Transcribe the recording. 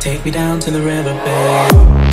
take me down to the river, babe.